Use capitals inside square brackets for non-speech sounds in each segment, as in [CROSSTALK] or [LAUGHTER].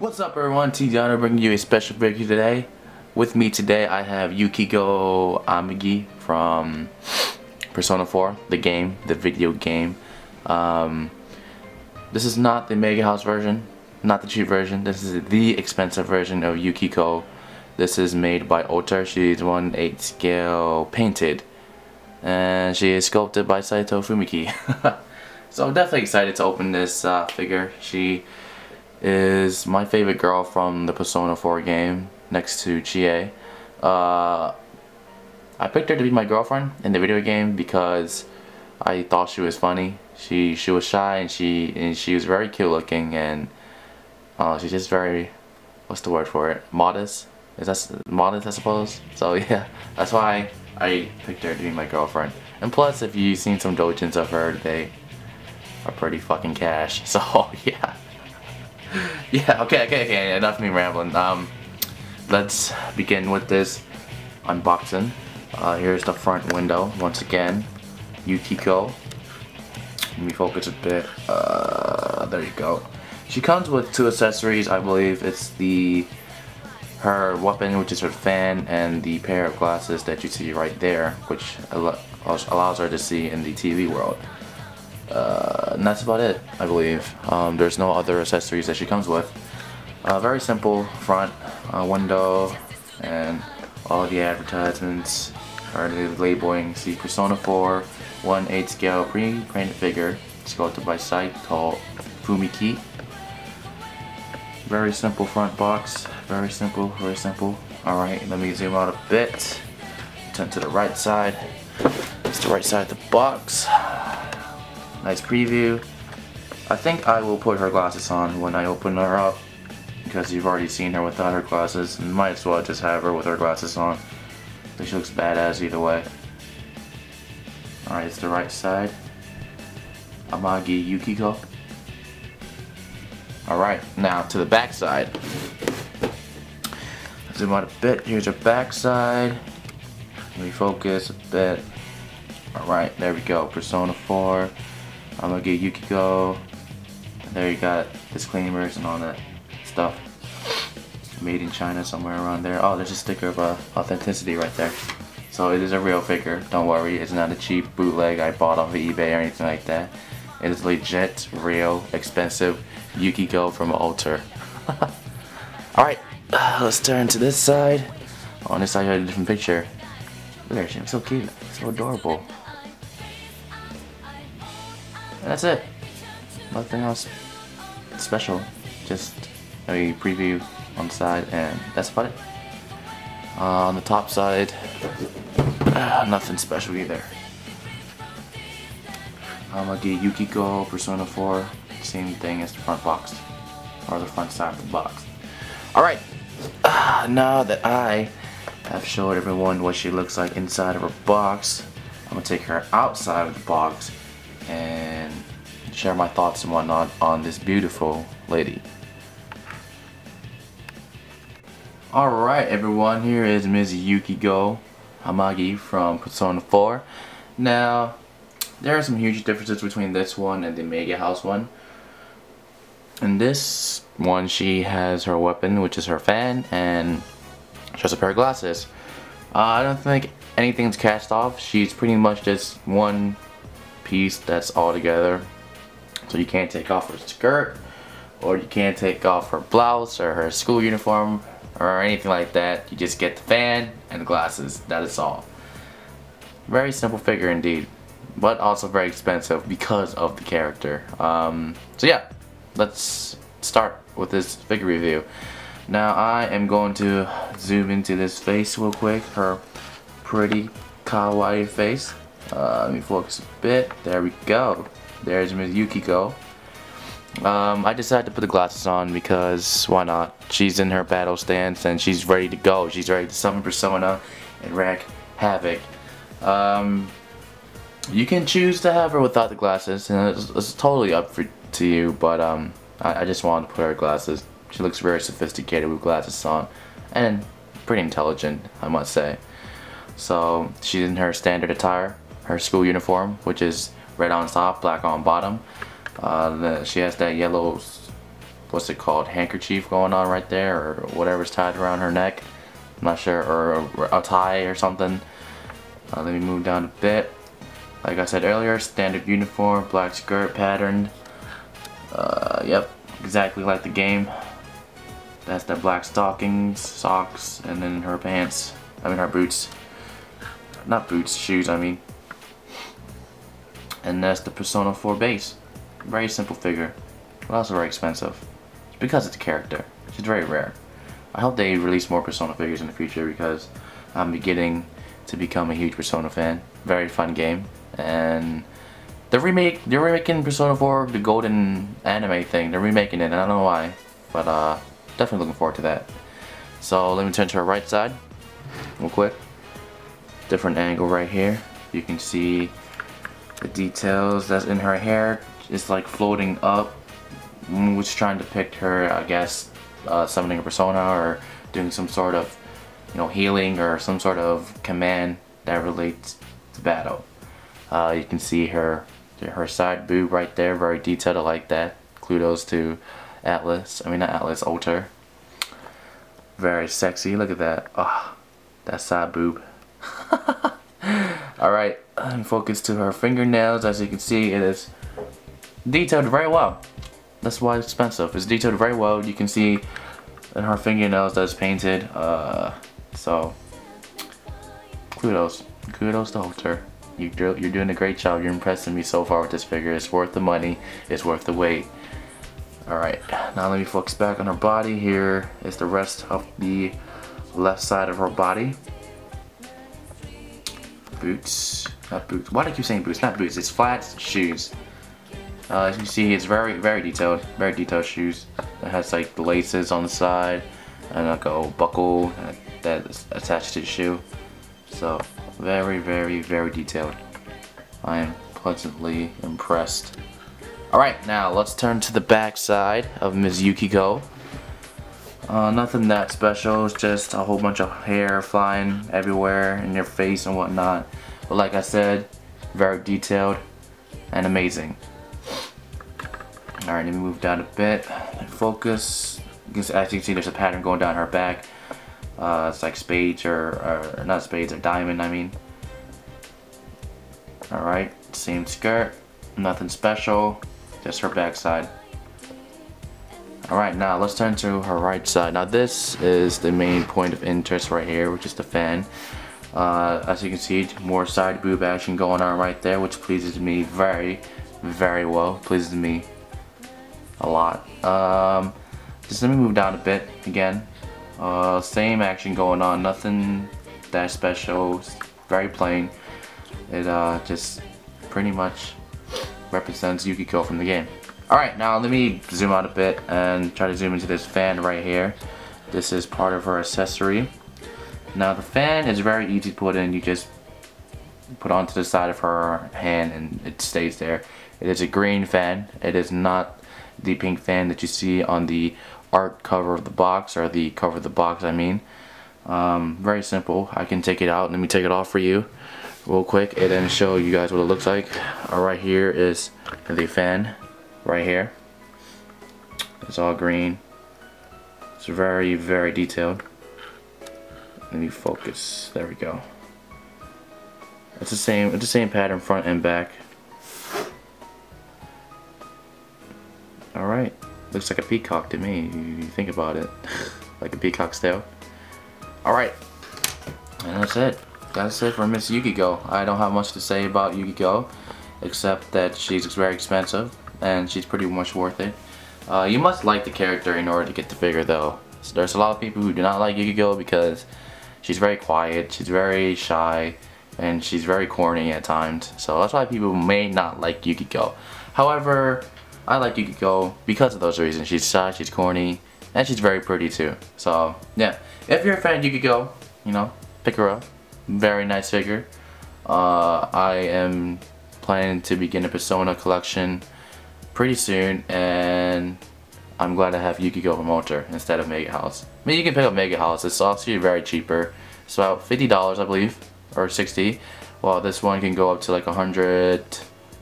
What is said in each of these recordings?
What's up everyone, T bringing you a special video today. With me today I have Yukiko Amagi from Persona 4, the game, the video game. Um, this is not the Mega House version, not the cheap version, this is the expensive version of Yukiko. This is made by Alter, she's 1 8 scale painted. And she is sculpted by Saito Fumiki. [LAUGHS] so I'm definitely excited to open this uh, figure. She is my favorite girl from the Persona 4 game next to Chie. Uh, I picked her to be my girlfriend in the video game because I thought she was funny. She she was shy and she and she was very cute looking and uh, she's just very what's the word for it? Modest? Is that modest I suppose? So [LAUGHS] yeah that's why I picked her to be my girlfriend. And plus if you've seen some dojins of her they are pretty fucking cash. [LAUGHS] So yeah [LAUGHS] yeah, okay, okay, okay, enough me rambling. Um, let's begin with this unboxing. Uh, here's the front window, once again. Yukiko. Let me focus a bit. Uh, there you go. She comes with two accessories, I believe. It's the her weapon, which is her fan, and the pair of glasses that you see right there, which allows her to see in the TV world. Uh, and that's about it, I believe. Um, there's no other accessories that she comes with. Uh, very simple front uh, window and all the advertisements are the labeling. See Persona 4 1 8 scale pre-printed figure sculpted by site called Fumiki. Very simple front box. Very simple, very simple. Alright, let me zoom out a bit. Turn to the right side. It's the right side of the box. Nice preview. I think I will put her glasses on when I open her up because you've already seen her without her glasses and might as well just have her with her glasses on. She looks badass either way. Alright, it's the right side. Amagi Yukiko. Alright, now to the back side. Zoom out a bit. Here's her back side. Let me focus a bit. Alright, there we go. Persona 4. I'm gonna get Yukiko. There you got disclaimers and all that stuff. Made in China somewhere around there. Oh, there's a sticker of uh, authenticity right there. So it is a real figure. Don't worry, it's not a cheap bootleg I bought off of eBay or anything like that. It is legit, real, expensive Yukiko from Alter. [LAUGHS] Alright, uh, let's turn to this side. On this side, you have a different picture. Look at her, she's so cute, so adorable. That's it. Nothing else special. Just a preview on the side and that's about it. Uh, on the top side, uh, nothing special either. Amagi Yukiko Persona 4, same thing as the front box, or the front side of the box. Alright, uh, now that I have showed everyone what she looks like inside of her box, I'm to take her outside of the box and share my thoughts and whatnot on this beautiful lady. Alright everyone, here is Ms. Yukiko Amagi from Persona 4. Now, there are some huge differences between this one and the Mega House one. In this one, she has her weapon, which is her fan, and she has a pair of glasses. Uh, I don't think anything's cast off. She's pretty much just one piece that's all together. So you can't take off her skirt, or you can't take off her blouse, or her school uniform, or anything like that. You just get the fan and the glasses. That is all. Very simple figure indeed, but also very expensive because of the character. Um, so yeah, let's start with this figure review. Now I am going to zoom into this face real quick, her pretty kawaii face. Uh, let me focus a bit. There we go. There's Ms. Yukiko. Um, I decided to put the glasses on because why not? She's in her battle stance and she's ready to go. She's ready to summon Persona and wreak havoc. Um, you can choose to have her without the glasses and it's, it's totally up for, to you but um, I, I just wanted to put her glasses. She looks very sophisticated with glasses on and pretty intelligent I must say. So she's in her standard attire her school uniform, which is red on top, black on bottom. Uh, the, she has that yellow what's it called, handkerchief going on right there, or whatever's tied around her neck. I'm not sure, or a, a tie or something. Uh, let me move down a bit. Like I said earlier, standard uniform, black skirt patterned. Uh, yep, exactly like the game. That's the black stockings, socks, and then her pants. I mean her boots. Not boots, shoes I mean. And that's the Persona 4 base. Very simple figure, but also very expensive. It's because it's a character. She's very rare. I hope they release more Persona figures in the future because I'm beginning to become a huge Persona fan. Very fun game. And the remake, they're remaking Persona 4, the golden anime thing. They're remaking it, and I don't know why. But uh, definitely looking forward to that. So let me turn to our right side, real quick. Different angle right here. You can see the details that's in her hair. It's like floating up, which trying to depict her, I guess, uh, summoning a persona or doing some sort of, you know, healing or some sort of command that relates to battle. Uh, you can see her her side boob right there, very detailed. I like that. Kudos to Atlus. I mean not Atlus, Alter. Very sexy. Look at that. Ah, oh, that side boob. [LAUGHS] Alright, and focus to her fingernails. As you can see, it is detailed very well. That's why it's expensive. It's detailed very well. You can see in her fingernails that's painted. Uh, so, kudos. Kudos to Alter. You you're doing a great job. You're impressing me so far with this figure. It's worth the money. It's worth the wait. Alright, now let me focus back on her body. Here is the rest of the left side of her body. Boots. Not boots. Why do I keep saying boots? Not boots. It's flats shoes. Uh, as you see, it's very, very detailed. Very detailed shoes. It has like the laces on the side and like a buckle that's attached to the shoe. So, very, very, very detailed. I am pleasantly impressed. Alright, now let's turn to the back side of Ms. Yukiko. Uh, nothing that special, it's just a whole bunch of hair flying everywhere in your face and whatnot. But like I said, very detailed and amazing. Alright, let me move down a bit. Focus. As you can see, there's a pattern going down her back. Uh, it's like spades or, or not spades or diamond I mean. Alright, same skirt, nothing special, just her backside. Alright, now let's turn to her right side. Now this is the main point of interest right here, which is the fan. Uh, as you can see, more side boob action going on right there, which pleases me very, very well. Pleases me a lot. Um, just let me move down a bit again. Uh, same action going on, nothing that special, very plain. It uh, just pretty much represents Yukiko from the game. Alright, now let me zoom out a bit and try to zoom into this fan right here. This is part of her accessory. Now the fan is very easy to put in, you just put onto the side of her hand and it stays there. It is a green fan, it is not the pink fan that you see on the art cover of the box, or the cover of the box I mean. Um, very simple, I can take it out, let me take it off for you real quick and then show you guys what it looks like. Uh, right here is the fan, right here. It's all green. It's very, very detailed. Let me focus. There we go. It's the same. It's the same pattern front and back. All right. Looks like a peacock to me. You think about it, [LAUGHS] like a peacock's tail. All right. And that's it. That's it for Miss Yukiko. I don't have much to say about Yukiko, except that she's very expensive and she's pretty much worth it. Uh, you must like the character in order to get the figure though. So there's a lot of people who do not like Yukiko because she's very quiet, she's very shy, and she's very corny at times. So that's why people may not like Yukiko. However, I like Yukiko because of those reasons. She's shy, she's corny, and she's very pretty too. So yeah, if you're a fan of Yukiko, you know, pick her up. Very nice figure. Uh, I am planning to begin a Persona collection pretty soon, and I'm glad to have Yukiko from Alter instead of Mega House. I mean, you can pick up Mega House. It's actually very cheaper. It's about $50, I believe, or 60 Well, this one can go up to like a hundred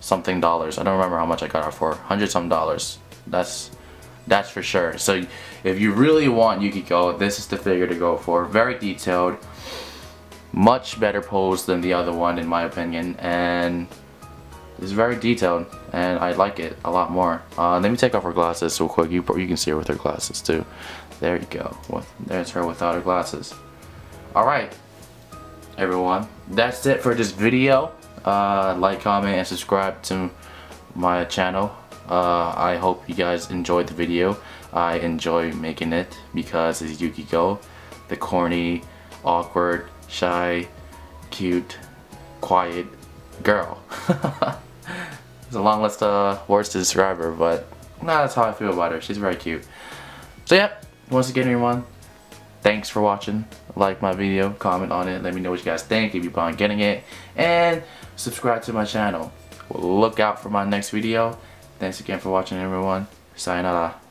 something dollars. I don't remember how much I got it for. Hundred some dollars. That's That's for sure. So if you really want Yukiko, this is the figure to go for. Very detailed. Much better pose than the other one in my opinion. And it's very detailed and I like it a lot more. Uh, let me take off her glasses real quick. You, you can see her with her glasses too. There you go. There's her without her glasses. Alright, everyone. That's it for this video. Uh, like, comment, and subscribe to my channel. Uh, I hope you guys enjoyed the video. I enjoy making it because it's Yukiko, the corny, awkward, shy, cute, quiet girl. [LAUGHS] It's a long list of words to describe her, but nah, that's how I feel about her. She's very cute. So yeah, once again everyone, thanks for watching. Like my video, comment on it, let me know what you guys think if you plan on getting it, and subscribe to my channel. Look out for my next video. Thanks again for watching everyone. Sayonara.